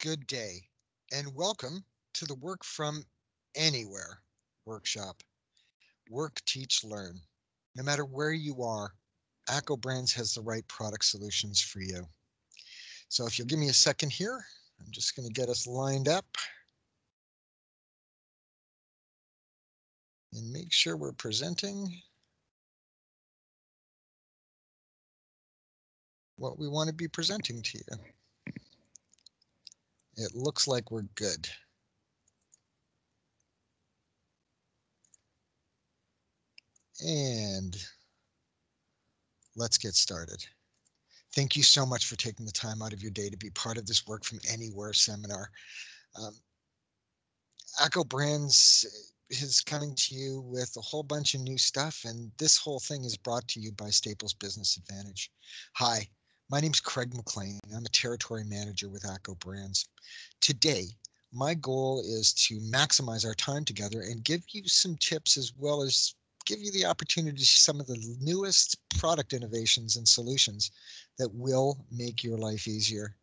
Good day, and welcome to the Work From Anywhere workshop. Work, teach, learn. No matter where you are, ACCO Brands has the right product solutions for you. So if you'll give me a second here, I'm just going to get us lined up. And make sure we're presenting what we want to be presenting to you. It looks like we're good. And let's get started. Thank you so much for taking the time out of your day to be part of this Work From Anywhere seminar. Um, ACCO Brands is coming to you with a whole bunch of new stuff, and this whole thing is brought to you by Staples Business Advantage. Hi, my name's Craig McLean. I'm a territory manager with ACCO Brands. Today, my goal is to maximize our time together and give you some tips as well as give you the opportunity to see some of the newest product innovations and solutions that will make your life easier.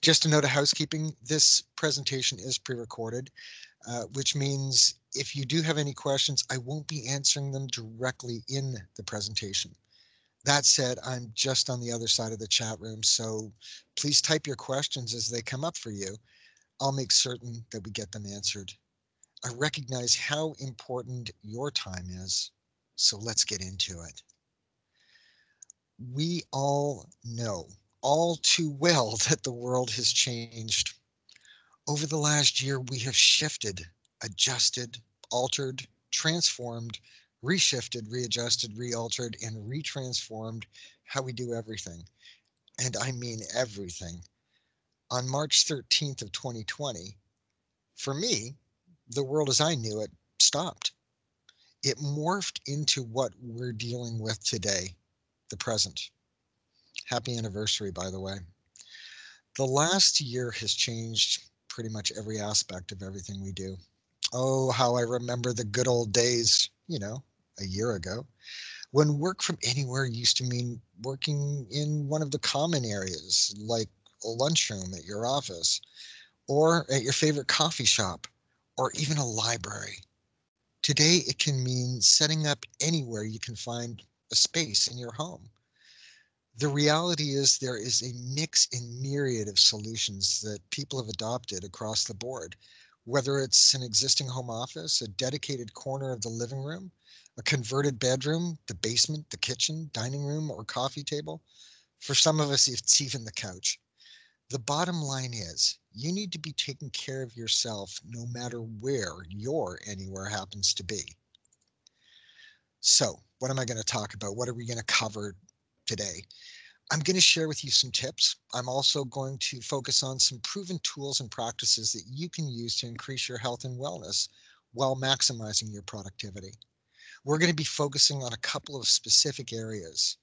Just a note of housekeeping, this presentation is pre-recorded, uh, which means if you do have any questions, I won't be answering them directly in the presentation. That said, I'm just on the other side of the chat room, so please type your questions as they come up for you. I'll make certain that we get them answered. I recognize how important your time is, so let's get into it. We all know all too well that the world has changed. Over the last year, we have shifted, adjusted, altered, transformed, reshifted, readjusted, realtered, and retransformed how we do everything. And I mean everything. On March 13th of 2020, for me, the world as I knew it stopped. It morphed into what we're dealing with today, the present. Happy anniversary, by the way. The last year has changed pretty much every aspect of everything we do. Oh, how I remember the good old days, you know, a year ago, when work from anywhere used to mean working in one of the common areas, like a lunchroom at your office, or at your favorite coffee shop, or even a library. Today, it can mean setting up anywhere you can find a space in your home. The reality is there is a mix and myriad of solutions that people have adopted across the board, whether it's an existing home office, a dedicated corner of the living room, a converted bedroom, the basement, the kitchen, dining room, or coffee table. For some of us, it's even the couch. The bottom line is you need to be taking care of yourself no matter where your anywhere happens to be. So, what am I going to talk about? What are we going to cover today? I'm going to share with you some tips. I'm also going to focus on some proven tools and practices that you can use to increase your health and wellness while maximizing your productivity we're going to be focusing on a couple of specific areas.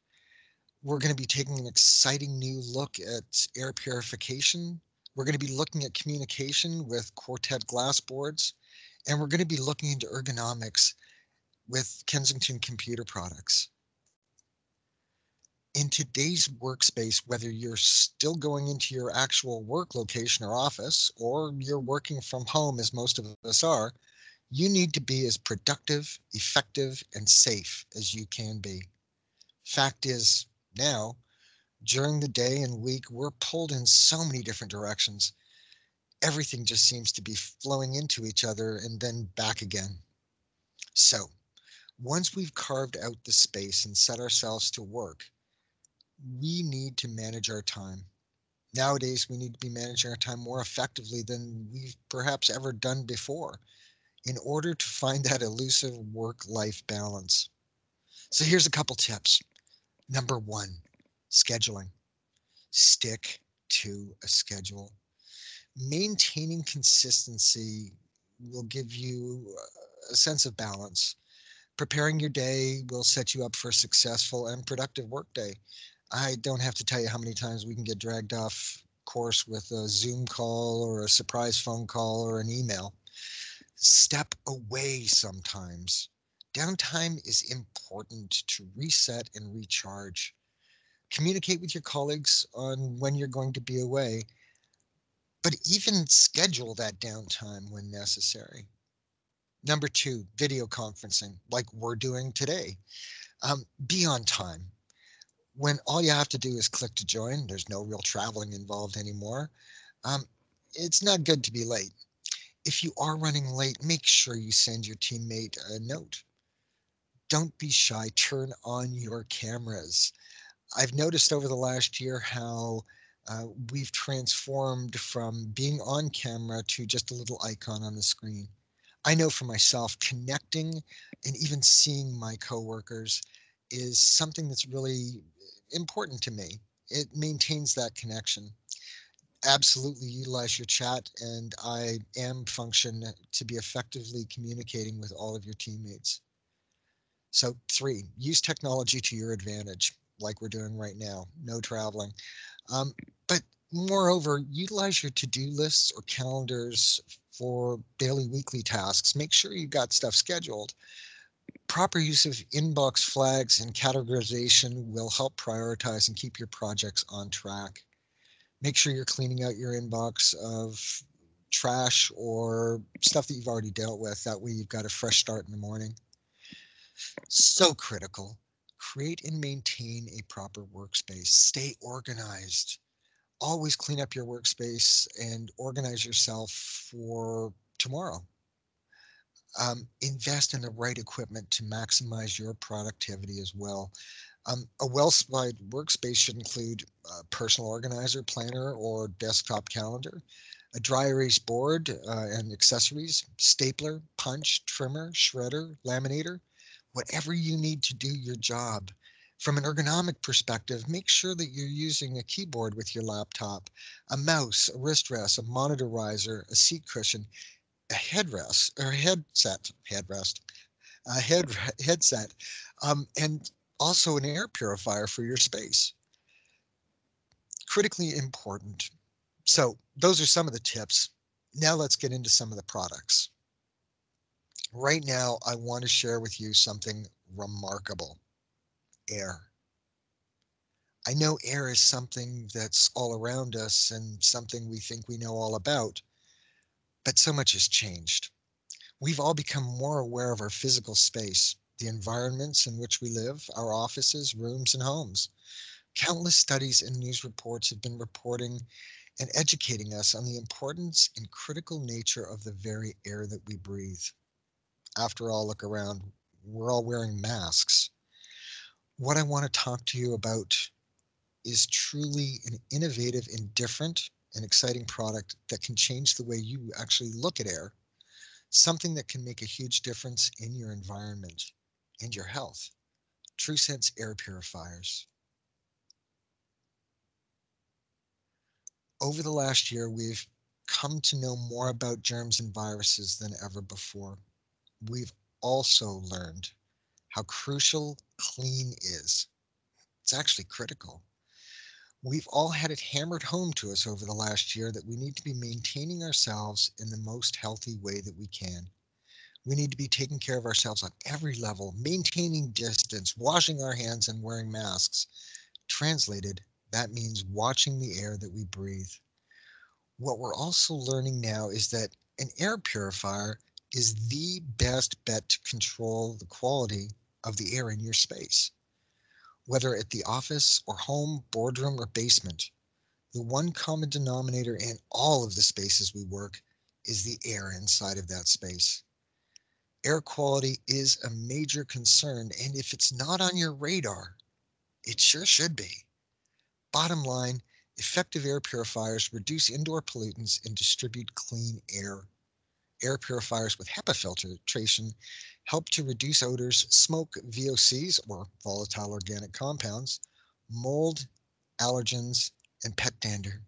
We're going to be taking an exciting new look at air purification. We're going to be looking at communication with Quartet glass boards, and we're going to be looking into ergonomics with Kensington computer products. In today's workspace, whether you're still going into your actual work location or office, or you're working from home, as most of us are, you need to be as productive, effective, and safe as you can be. Fact is, now, during the day and week, we're pulled in so many different directions. Everything just seems to be flowing into each other and then back again. So, once we've carved out the space and set ourselves to work, we need to manage our time. Nowadays, we need to be managing our time more effectively than we've perhaps ever done before in order to find that elusive work life balance. So here's a couple tips. Number one, scheduling. Stick to a schedule. Maintaining consistency will give you a sense of balance. Preparing your day will set you up for a successful and productive workday. I don't have to tell you how many times we can get dragged off course with a Zoom call or a surprise phone call or an email step away sometimes. Downtime is important to reset and recharge. Communicate with your colleagues on when you're going to be away. but even schedule that downtime when necessary. Number two, video conferencing, like we're doing today. Um, be on time. When all you have to do is click to join, there's no real traveling involved anymore. Um, it's not good to be late. If you are running late, make sure you send your teammate a note. Don't be shy, turn on your cameras. I've noticed over the last year how uh, we've transformed from being on camera to just a little icon on the screen. I know for myself, connecting and even seeing my coworkers is something that's really important to me. It maintains that connection. Absolutely utilize your chat, and I am function to be effectively communicating with all of your teammates. So, three, use technology to your advantage, like we're doing right now. No traveling. Um, but moreover, utilize your to-do lists or calendars for daily, weekly tasks. Make sure you've got stuff scheduled. Proper use of inbox flags and categorization will help prioritize and keep your projects on track. Make sure you're cleaning out your inbox of trash or stuff that you've already dealt with. That way you've got a fresh start in the morning. So critical. Create and maintain a proper workspace. Stay organized always clean up your workspace and organize yourself for tomorrow. Um, invest in the right equipment to maximize your productivity as well. Um, a well-supplied workspace should include a personal organizer, planner, or desktop calendar, a dry erase board uh, and accessories, stapler, punch, trimmer, shredder, laminator, whatever you need to do your job. From an ergonomic perspective, make sure that you're using a keyboard with your laptop, a mouse, a wrist rest, a monitor riser, a seat cushion, a headrest or a headset, headrest, a head headset, um, and also an air purifier for your space. Critically important. So those are some of the tips. Now let's get into some of the products. Right now, I want to share with you something remarkable air. I know air is something that's all around us and something we think we know all about, but so much has changed. We've all become more aware of our physical space, the environments in which we live, our offices, rooms, and homes. Countless studies and news reports have been reporting and educating us on the importance and critical nature of the very air that we breathe. After all, look around, we're all wearing masks what I want to talk to you about is truly an innovative and different and exciting product that can change the way you actually look at air, something that can make a huge difference in your environment and your health. TrueSense air purifiers. Over the last year, we've come to know more about germs and viruses than ever before. We've also learned how crucial clean is. It's actually critical. We've all had it hammered home to us over the last year that we need to be maintaining ourselves in the most healthy way that we can. We need to be taking care of ourselves on every level, maintaining distance, washing our hands, and wearing masks. Translated, that means watching the air that we breathe. What we're also learning now is that an air purifier is the best bet to control the quality of the air in your space. Whether at the office or home, boardroom, or basement, the one common denominator in all of the spaces we work is the air inside of that space. Air quality is a major concern, and if it's not on your radar, it sure should be. Bottom line, effective air purifiers reduce indoor pollutants and distribute clean air air purifiers with HEPA filtration help to reduce odors, smoke, VOCs, or volatile organic compounds, mold, allergens, and pet dander.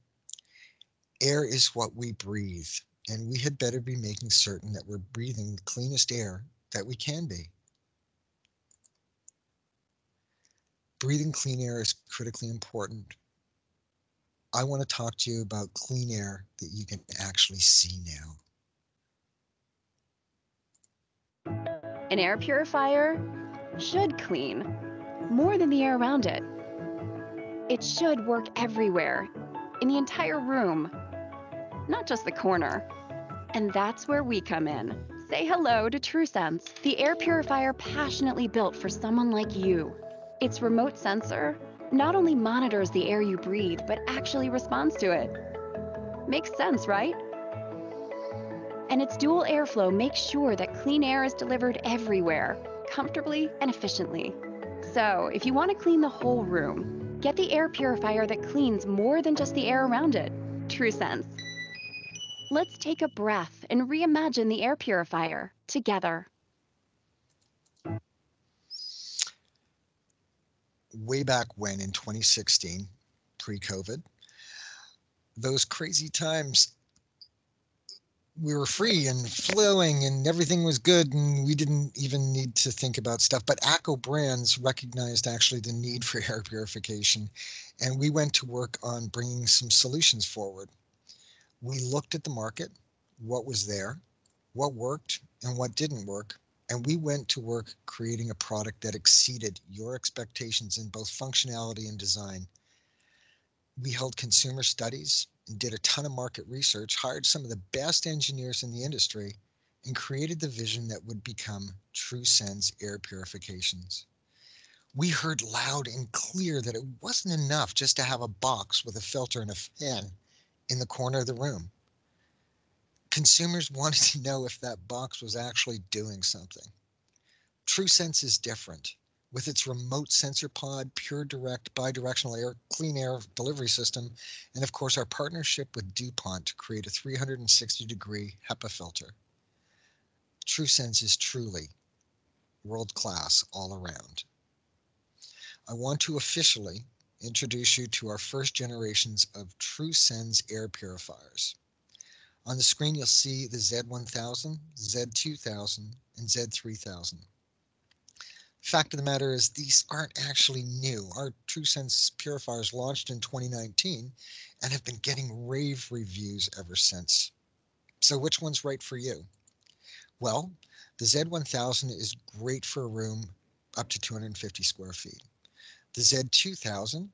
Air is what we breathe, and we had better be making certain that we're breathing the cleanest air that we can be. Breathing clean air is critically important. I want to talk to you about clean air that you can actually see now. An air purifier should clean more than the air around it. It should work everywhere, in the entire room. not just the corner. And that's where we come in. Say hello to TrueSense, the air purifier passionately built for someone like you. Its remote sensor not only monitors the air you breathe, but actually responds to it. Makes sense, right? And its dual airflow makes sure that clean air is delivered everywhere, comfortably and efficiently. So, if you want to clean the whole room, get the air purifier that cleans more than just the air around it. TrueSense. Let's take a breath and reimagine the air purifier together. Way back when in 2016, pre COVID, those crazy times we were free and flowing and everything was good and we didn't even need to think about stuff but ACCO brands recognized actually the need for air purification and we went to work on bringing some solutions forward we looked at the market what was there what worked and what didn't work and we went to work creating a product that exceeded your expectations in both functionality and design we held consumer studies and did a ton of market research, hired some of the best engineers in the industry, and created the vision that would become TrueSense air purifications. We heard loud and clear that it wasn't enough just to have a box with a filter and a fan in the corner of the room. Consumers wanted to know if that box was actually doing something. TrueSense is different with its remote sensor pod, pure direct bidirectional air, clean air delivery system, and of course our partnership with DuPont to create a 360 degree HEPA filter. TrueSense is truly world class all around. I want to officially introduce you to our first generations of TrueSense air purifiers. On the screen, you'll see the Z1000, Z2000, and Z3000. Fact of the matter is, these aren't actually new. Our TrueSense purifiers launched in 2019 and have been getting rave reviews ever since. So, which one's right for you? Well, the Z1000 is great for a room up to 250 square feet. The Z2000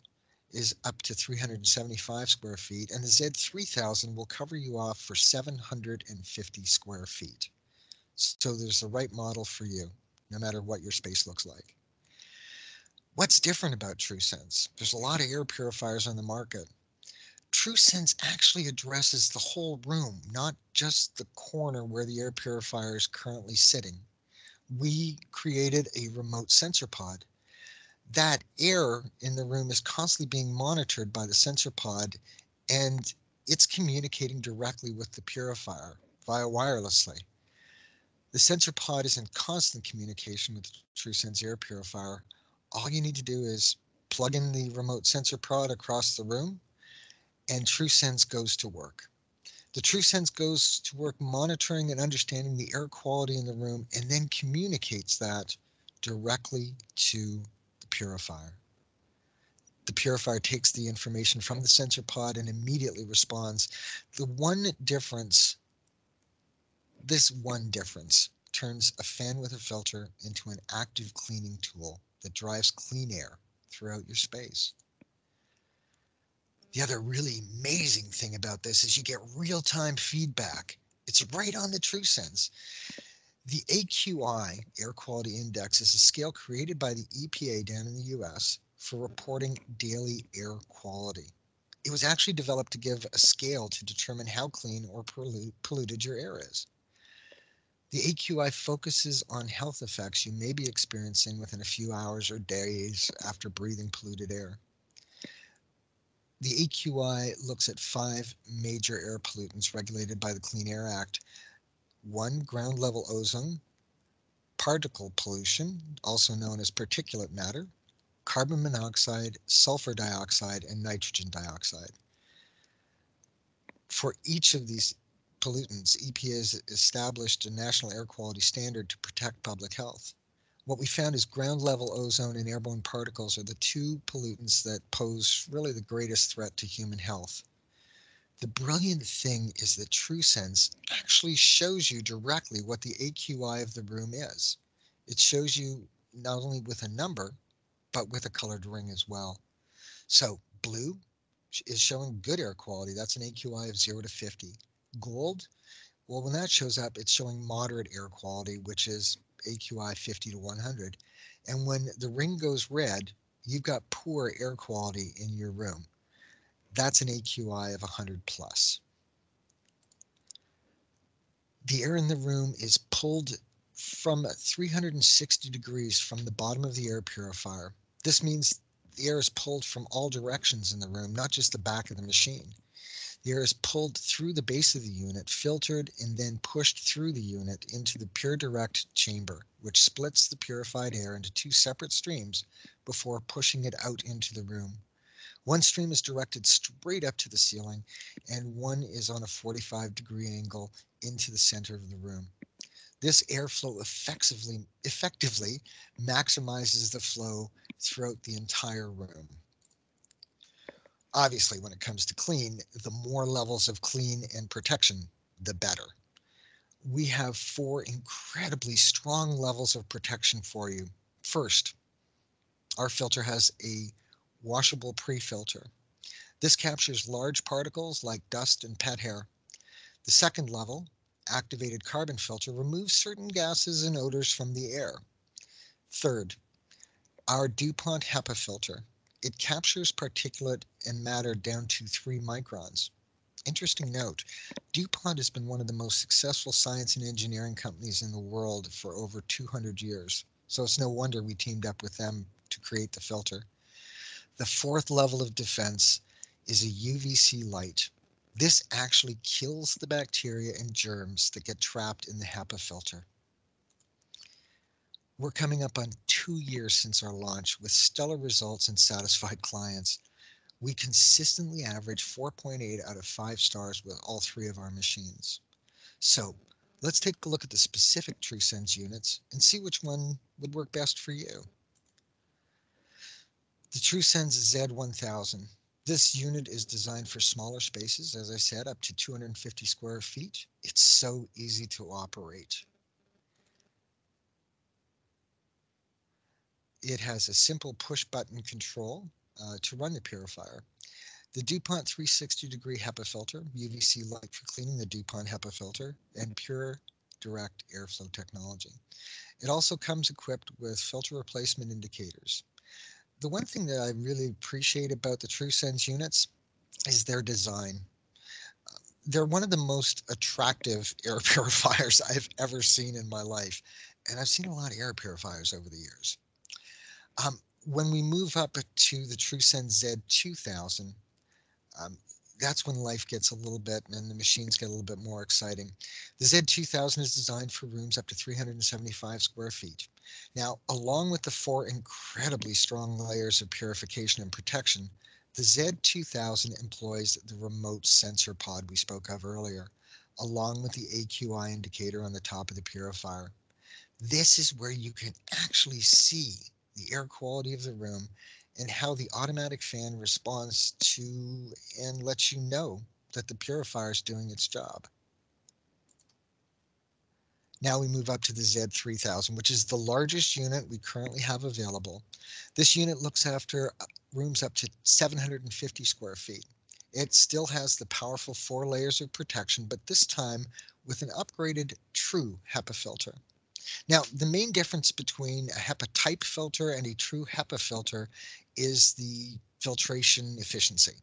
is up to 375 square feet, and the Z3000 will cover you off for 750 square feet. So there's the right model for you no matter what your space looks like. What's different about TrueSense? There's a lot of air purifiers on the market. TrueSense actually addresses the whole room, not just the corner where the air purifier is currently sitting. We created a remote sensor pod. That air in the room is constantly being monitored by the sensor pod and it's communicating directly with the purifier via wirelessly. The sensor pod is in constant communication with the TrueSense air purifier. All you need to do is plug in the remote sensor pod across the room and TrueSense goes to work. The TrueSense goes to work monitoring and understanding the air quality in the room and then communicates that directly to purifier. The purifier takes the information from the sensor pod and immediately responds. The one difference this one difference turns a fan with a filter into an active cleaning tool that drives clean air throughout your space. The other really amazing thing about this is you get real-time feedback. It's right on the TrueSense. The AQI, Air Quality Index, is a scale created by the EPA down in the US for reporting daily air quality. It was actually developed to give a scale to determine how clean or polluted your air is. The AQI focuses on health effects you may be experiencing within a few hours or days after breathing polluted air. The AQI looks at five major air pollutants regulated by the Clean Air Act. One, ground level ozone, particle pollution, also known as particulate matter, carbon monoxide, sulfur dioxide, and nitrogen dioxide. For each of these pollutants, EPA has established a national air quality standard to protect public health. What we found is ground level ozone and airborne particles are the two pollutants that pose really the greatest threat to human health. The brilliant thing is that TrueSense actually shows you directly what the AQI of the room is. It shows you not only with a number, but with a colored ring as well. So blue is showing good air quality. That's an AQI of 0 to 50. Gold, well, when that shows up, it's showing moderate air quality, which is AQI 50 to 100. And when the ring goes red, you've got poor air quality in your room. That's an AQI of 100 plus. The air in the room is pulled from 360 degrees from the bottom of the air purifier. This means the air is pulled from all directions in the room, not just the back of the machine. The air is pulled through the base of the unit, filtered, and then pushed through the unit into the Pure Direct chamber, which splits the purified air into two separate streams before pushing it out into the room. One stream is directed straight up to the ceiling, and one is on a 45 degree angle into the center of the room. This airflow effectively, effectively maximizes the flow throughout the entire room. Obviously, when it comes to clean, the more levels of clean and protection, the better. We have four incredibly strong levels of protection for you. First, our filter has a washable pre-filter. This captures large particles like dust and pet hair. The second level activated carbon filter removes certain gases and odors from the air. Third, our DuPont HEPA filter. It captures particulate and matter down to three microns. Interesting note, DuPont has been one of the most successful science and engineering companies in the world for over 200 years. So it's no wonder we teamed up with them to create the filter. The fourth level of defense is a UVC light. This actually kills the bacteria and germs that get trapped in the HEPA filter. We're coming up on two years since our launch with stellar results and satisfied clients. We consistently average 4.8 out of 5 stars with all three of our machines. So let's take a look at the specific TrueSense units and see which one would work best for you. The TrueSense Z1000 this unit is designed for smaller spaces, as I said, up to 250 square feet. It's so easy to operate. It has a simple push button control uh, to run the purifier. The DuPont 360 degree HEPA filter, UVC light for cleaning the DuPont HEPA filter, and pure direct airflow technology. It also comes equipped with filter replacement indicators the one thing that I really appreciate about the TrueSense units is their design. They're one of the most attractive air purifiers I've ever seen in my life. And I've seen a lot of air purifiers over the years. Um, when we move up to the TrueSense Z2000, um, that's when life gets a little bit and the machines get a little bit more exciting. The Z2000 is designed for rooms up to 375 square feet. Now, along with the four incredibly strong layers of purification and protection, the Z2000 employs the remote sensor pod we spoke of earlier, along with the AQI indicator on the top of the purifier. This is where you can actually see the air quality of the room and how the automatic fan responds to and lets you know that the purifier is doing its job. Now we move up to the Z3000, which is the largest unit we currently have available. This unit looks after uh, rooms up to 750 square feet. It still has the powerful four layers of protection, but this time with an upgraded true HEPA filter. Now, the main difference between a HEPA type filter and a true HEPA filter is the filtration efficiency.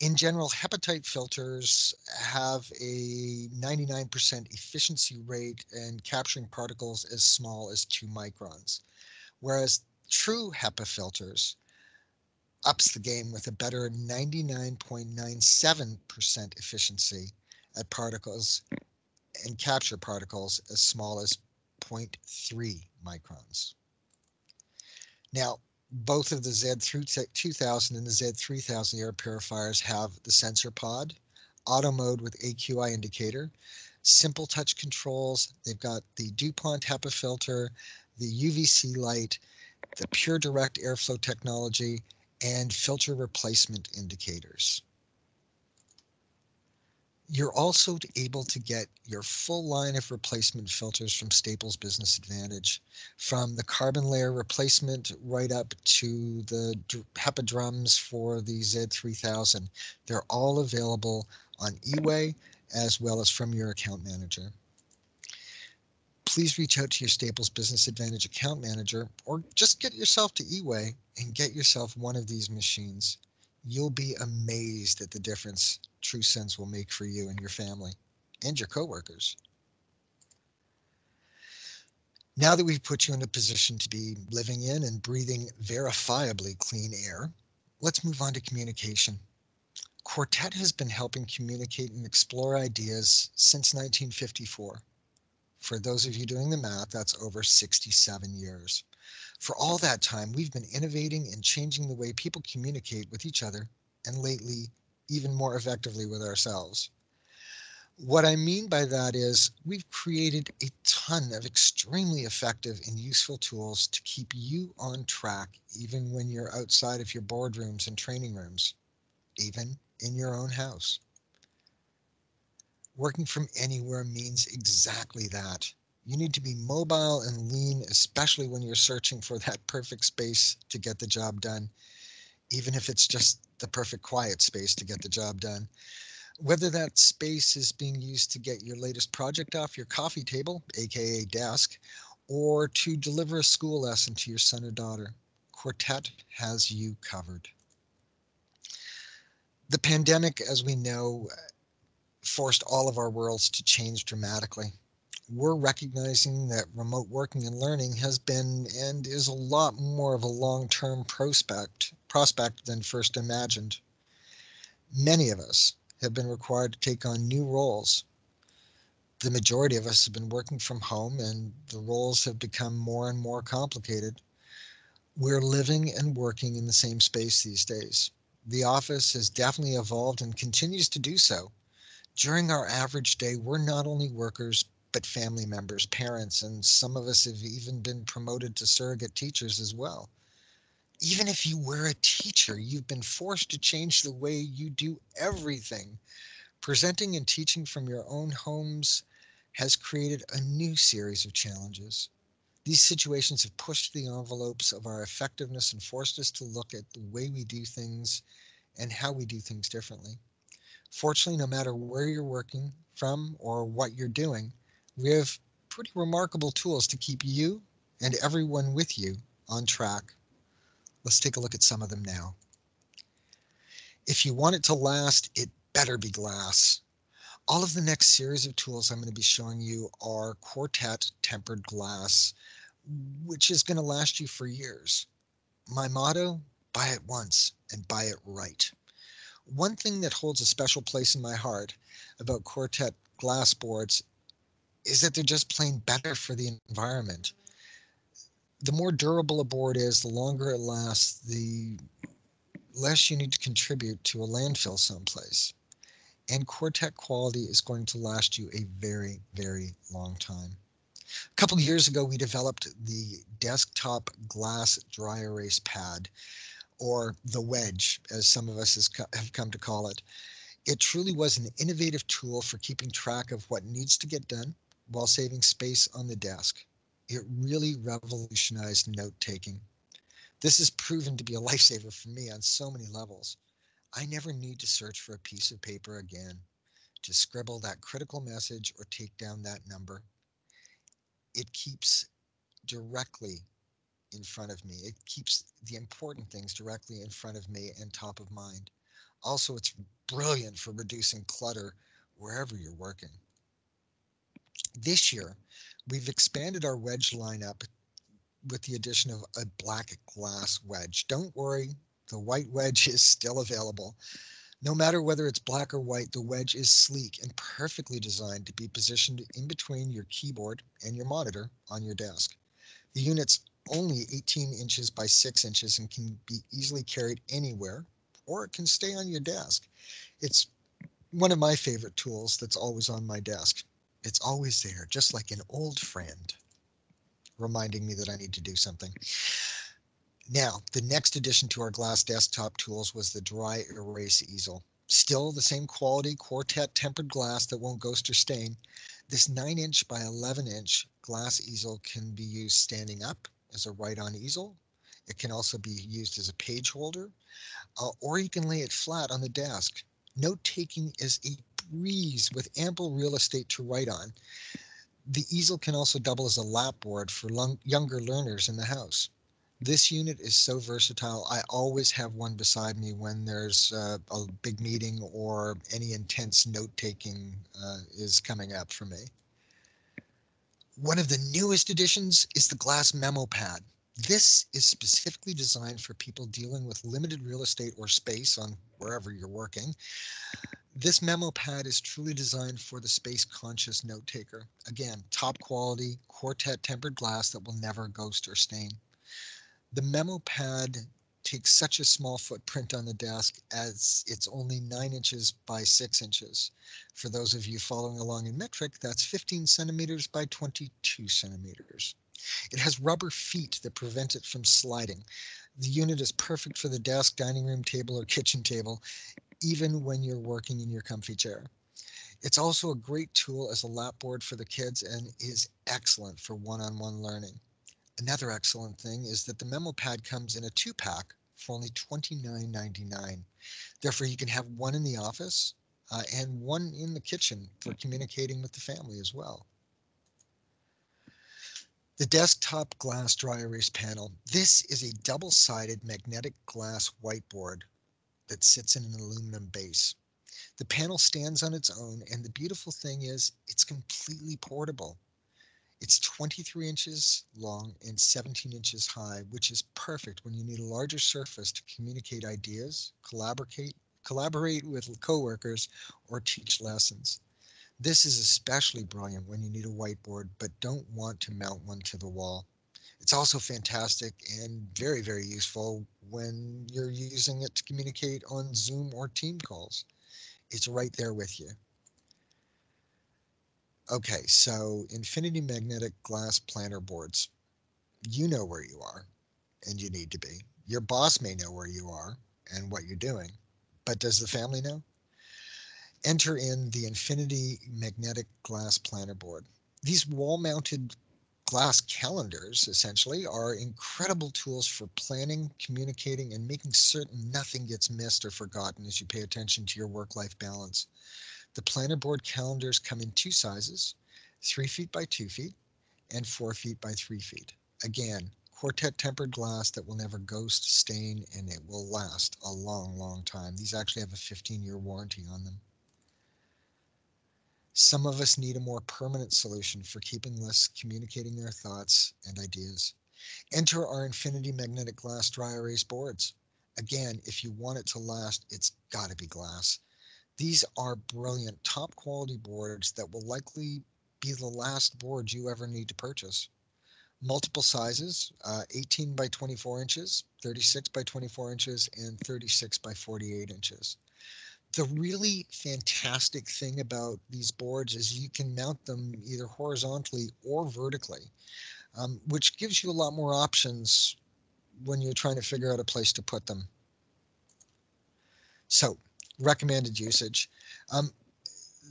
In general, HEPA type filters have a 99% efficiency rate in capturing particles as small as two microns, whereas true HEPA filters ups the game with a better 99.97% efficiency at particles and capture particles as small as 0.3 microns. Now, both of the Z2000 and the Z3000 air purifiers have the sensor pod, auto mode with AQI indicator, simple touch controls. They've got the DuPont HEPA filter, the UVC light, the pure direct airflow technology, and filter replacement indicators. You're also able to get your full line of replacement filters from Staples Business Advantage, from the carbon layer replacement right up to the HEPA drums for the Z3000. They're all available on eWay as well as from your account manager. Please reach out to your Staples Business Advantage account manager or just get yourself to eWay and get yourself one of these machines. You'll be amazed at the difference TrueSense will make for you and your family and your coworkers. Now that we've put you in a position to be living in and breathing verifiably clean air, let's move on to communication. Quartet has been helping communicate and explore ideas since 1954. For those of you doing the math, that's over 67 years. For all that time, we've been innovating and changing the way people communicate with each other and lately even more effectively with ourselves. What I mean by that is we've created a ton of extremely effective and useful tools to keep you on track, even when you're outside of your boardrooms and training rooms, even in your own house. Working from anywhere means exactly that. You need to be mobile and lean, especially when you're searching for that perfect space to get the job done, even if it's just the perfect quiet space to get the job done. Whether that space is being used to get your latest project off your coffee table, aka desk, or to deliver a school lesson to your son or daughter, Quartet has you covered. The pandemic, as we know, forced all of our worlds to change dramatically. We're recognizing that remote working and learning has been and is a lot more of a long-term prospect prospect than first imagined. Many of us have been required to take on new roles. The majority of us have been working from home and the roles have become more and more complicated. We're living and working in the same space these days. The office has definitely evolved and continues to do so during our average day, we're not only workers, but family members, parents, and some of us have even been promoted to surrogate teachers as well. Even if you were a teacher, you've been forced to change the way you do everything. Presenting and teaching from your own homes has created a new series of challenges. These situations have pushed the envelopes of our effectiveness and forced us to look at the way we do things and how we do things differently. Fortunately, no matter where you're working from or what you're doing, we have pretty remarkable tools to keep you and everyone with you on track. Let's take a look at some of them now. If you want it to last, it better be glass. All of the next series of tools I'm going to be showing you are Quartet tempered glass, which is going to last you for years. My motto, buy it once and buy it right. One thing that holds a special place in my heart about Quartet glass boards is that they're just plain better for the environment. The more durable a board is, the longer it lasts, the less you need to contribute to a landfill someplace. And Quartet quality is going to last you a very, very long time. A couple years ago, we developed the desktop glass dry erase pad or the wedge, as some of us have come to call it. It truly was an innovative tool for keeping track of what needs to get done while saving space on the desk. It really revolutionized note taking. This has proven to be a lifesaver for me on so many levels. I never need to search for a piece of paper again to scribble that critical message or take down that number. It keeps directly in front of me. It keeps the important things directly in front of me and top of mind. Also, it's brilliant for reducing clutter wherever you're working. This year, we've expanded our wedge lineup with the addition of a black glass wedge. Don't worry, the white wedge is still available. No matter whether it's black or white, the wedge is sleek and perfectly designed to be positioned in between your keyboard and your monitor on your desk. The unit's only 18 inches by 6 inches and can be easily carried anywhere, or it can stay on your desk. It's one of my favorite tools that's always on my desk. It's always there, just like an old friend, reminding me that I need to do something. Now, the next addition to our glass desktop tools was the dry erase easel. Still the same quality quartet tempered glass that won't ghost or stain. This 9 inch by 11 inch glass easel can be used standing up as a write-on easel. It can also be used as a page holder, uh, or you can lay it flat on the desk. Note taking is a breeze with ample real estate to write on. The easel can also double as a lapboard for younger learners in the house. This unit is so versatile. I always have one beside me when there's uh, a big meeting or any intense note taking uh, is coming up for me. One of the newest additions is the glass memo pad. This is specifically designed for people dealing with limited real estate or space on wherever you're working. This memo pad is truly designed for the space conscious note taker. Again, top quality quartet tempered glass that will never ghost or stain. The memo pad takes such a small footprint on the desk as it's only 9 inches by 6 inches. For those of you following along in metric, that's 15 centimeters by 22 centimeters. It has rubber feet that prevent it from sliding. The unit is perfect for the desk, dining room table, or kitchen table, even when you're working in your comfy chair. It's also a great tool as a lap board for the kids and is excellent for one-on-one -on -one learning. Another excellent thing is that the memo pad comes in a two pack for only $29.99. Therefore, you can have one in the office uh, and one in the kitchen for communicating with the family as well. The desktop glass dry erase panel. This is a double-sided magnetic glass whiteboard that sits in an aluminum base. The panel stands on its own, and the beautiful thing is it's completely portable. It's 23 inches long and 17 inches high, which is perfect when you need a larger surface to communicate ideas, collaborate, collaborate with coworkers, or teach lessons. This is especially brilliant when you need a whiteboard but don't want to mount one to the wall. It's also fantastic and very, very useful when you're using it to communicate on Zoom or team calls. It's right there with you. Okay, so Infinity Magnetic Glass Planner Boards. You know where you are, and you need to be. Your boss may know where you are and what you're doing, but does the family know? Enter in the Infinity Magnetic Glass Planner Board. These wall-mounted glass calendars, essentially, are incredible tools for planning, communicating, and making certain nothing gets missed or forgotten as you pay attention to your work-life balance. The planner board calendars come in two sizes, three feet by two feet and four feet by three feet. Again, quartet tempered glass that will never ghost, stain, and it will last a long, long time. These actually have a 15 year warranty on them. Some of us need a more permanent solution for keeping lists, communicating their thoughts and ideas. Enter our Infinity Magnetic Glass Dry Erase boards. Again, if you want it to last, it's got to be glass. These are brilliant, top quality boards that will likely be the last board you ever need to purchase. Multiple sizes, uh, 18 by 24 inches, 36 by 24 inches, and 36 by 48 inches. The really fantastic thing about these boards is you can mount them either horizontally or vertically, um, which gives you a lot more options when you're trying to figure out a place to put them. So recommended usage. Um,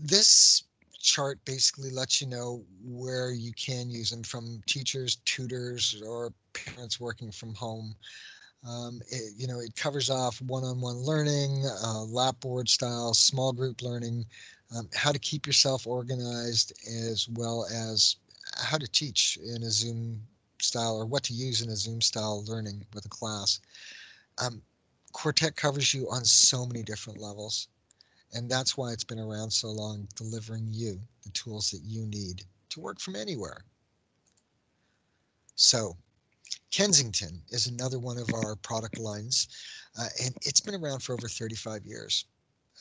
this chart basically lets you know where you can use them from teachers, tutors, or parents working from home. Um, it, you know, it covers off one-on-one learning, uh, lapboard style, small group learning, um, how to keep yourself organized, as well as how to teach in a Zoom style or what to use in a Zoom style learning with a class. Um, Quartet covers you on so many different levels. And that's why it's been around so long, delivering you the tools that you need to work from anywhere. So Kensington is another one of our product lines, uh, and it's been around for over 35 years.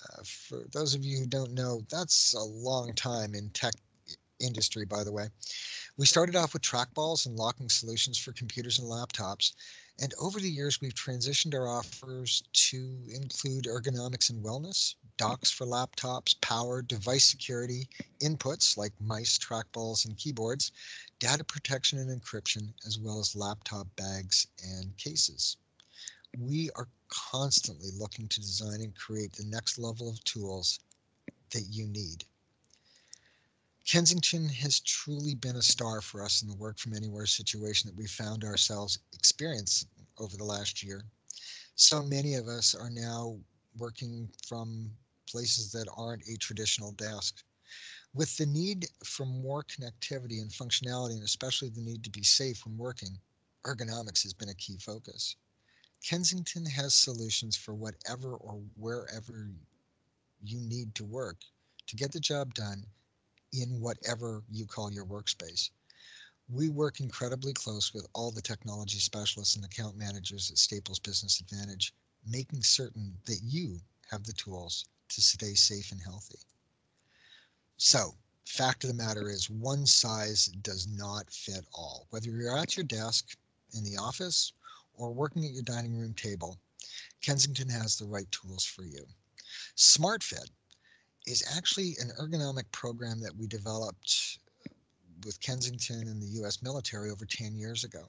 Uh, for those of you who don't know, that's a long time in tech industry, by the way. We started off with trackballs and locking solutions for computers and laptops, and over the years, we've transitioned our offers to include ergonomics and wellness, docks for laptops, power, device security, inputs like mice, trackballs, and keyboards, data protection and encryption, as well as laptop bags and cases. We are constantly looking to design and create the next level of tools that you need. Kensington has truly been a star for us in the work from anywhere situation that we found ourselves experiencing over the last year. So many of us are now working from places that aren't a traditional desk. With the need for more connectivity and functionality, and especially the need to be safe when working, ergonomics has been a key focus. Kensington has solutions for whatever or wherever you need to work to get the job done in whatever you call your workspace. We work incredibly close with all the technology specialists and account managers at Staples Business Advantage, making certain that you have the tools to stay safe and healthy. So, fact of the matter is, one size does not fit all. Whether you're at your desk in the office or working at your dining room table, Kensington has the right tools for you. SmartFit is actually an ergonomic program that we developed with Kensington and the US military over 10 years ago.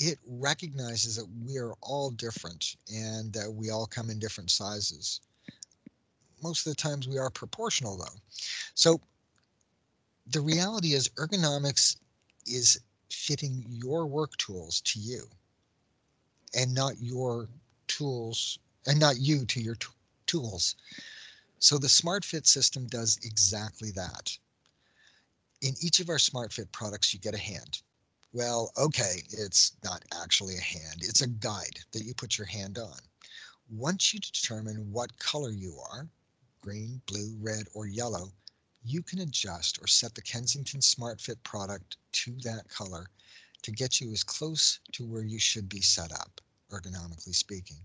It recognizes that we are all different and that we all come in different sizes. Most of the times we are proportional though. So the reality is ergonomics is fitting your work tools to you and not your tools and not you to your t- tools. So the SmartFit system does exactly that. In each of our SmartFit products, you get a hand. Well, okay, it's not actually a hand, it's a guide that you put your hand on. Once you determine what color you are, green, blue, red, or yellow, you can adjust or set the Kensington SmartFit product to that color to get you as close to where you should be set up, ergonomically speaking.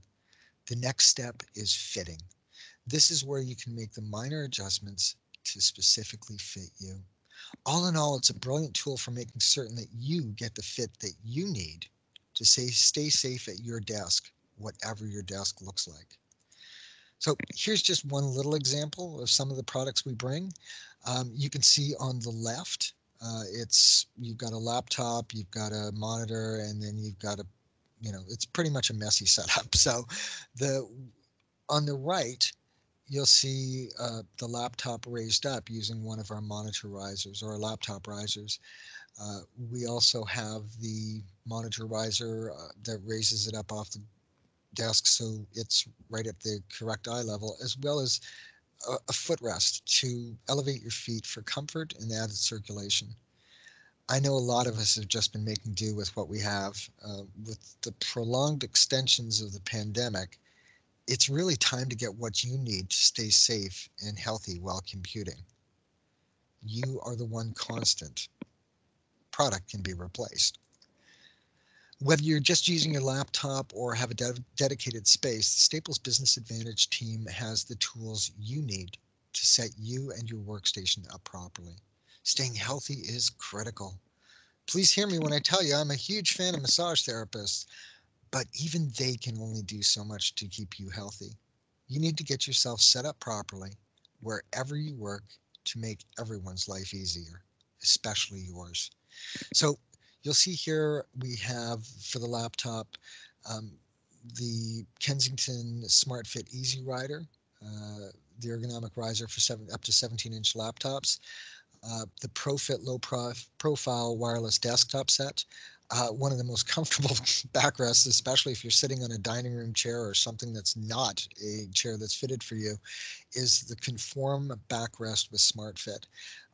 The next step is fitting. This is where you can make the minor adjustments to specifically fit you. All in all, it's a brilliant tool for making certain that you get the fit that you need to say stay safe at your desk, whatever your desk looks like. So here's just one little example of some of the products we bring. Um, you can see on the left, uh, it's you've got a laptop, you've got a monitor, and then you've got a, you know, it's pretty much a messy setup. So the on the right, you'll see uh, the laptop raised up using one of our monitor risers or laptop risers. Uh, we also have the monitor riser uh, that raises it up off the desk so it's right at the correct eye level, as well as a, a footrest to elevate your feet for comfort and added circulation. I know a lot of us have just been making do with what we have. Uh, with the prolonged extensions of the pandemic, it's really time to get what you need to stay safe and healthy while computing. You are the one constant. Product can be replaced. Whether you're just using your laptop or have a de- dedicated space, the Staples Business Advantage team has the tools you need to set you and your workstation up properly. Staying healthy is critical. Please hear me when I tell you I'm a huge fan of massage therapists, but even they can only do so much to keep you healthy. You need to get yourself set up properly wherever you work to make everyone's life easier, especially yours. So You'll see here we have for the laptop um, the Kensington SmartFit Easy Riser, uh, the ergonomic riser for seven, up to 17 inch laptops, uh, the ProFit Low prof, Profile Wireless Desktop Set, uh, one of the most comfortable backrests, especially if you're sitting on a dining room chair or something that's not a chair that's fitted for you, is the Conform backrest with SmartFit.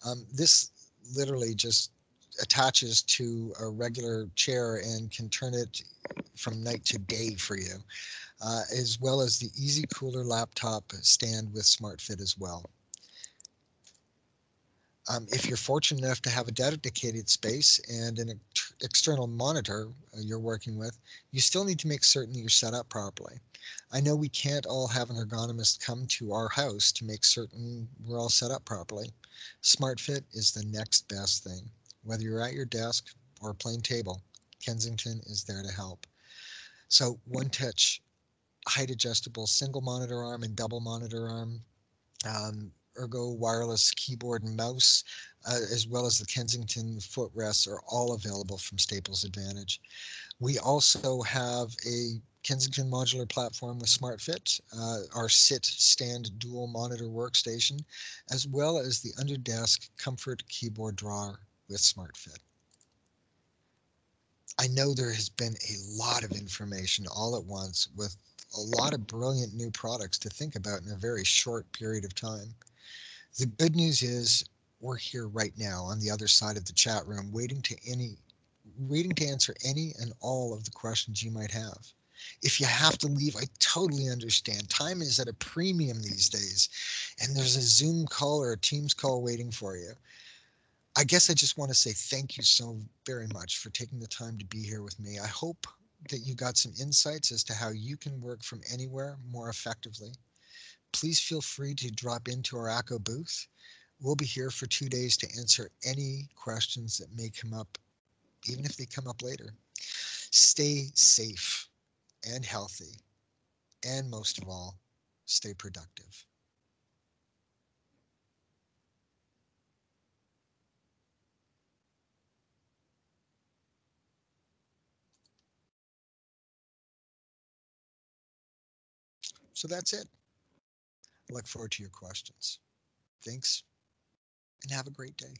Um, this literally just attaches to a regular chair and can turn it from night to day for you, uh, as well as the Easy Cooler laptop stand with SmartFit as well. Um, if you're fortunate enough to have a dedicated space and an ex- external monitor uh, you're working with, you still need to make certain you're set up properly. I know we can't all have an ergonomist come to our house to make certain we're all set up properly. SmartFit is the next best thing. Whether you're at your desk or a plain table, Kensington is there to help. So one touch, height adjustable, single monitor arm and double monitor arm, um, Ergo wireless keyboard and mouse, uh, as well as the Kensington footrests are all available from Staples Advantage. We also have a Kensington modular platform with SmartFit, uh, our sit stand dual monitor workstation, as well as the under desk comfort keyboard drawer with SmartFit. I know there has been a lot of information all at once with a lot of brilliant new products to think about in a very short period of time. The good news is we're here right now on the other side of the chat room waiting to any waiting to answer any and all of the questions you might have. If you have to leave, I totally understand. Time is at a premium these days, and there's a Zoom call or a Teams call waiting for you. I guess I just want to say thank you so very much for taking the time to be here with me. I hope that you got some insights as to how you can work from anywhere more effectively. Please feel free to drop into our ACCO booth. We'll be here for two days to answer any questions that may come up, even if they come up later. Stay safe and healthy, and most of all, stay productive. So that's it. I look forward to your questions. Thanks, and have a great day.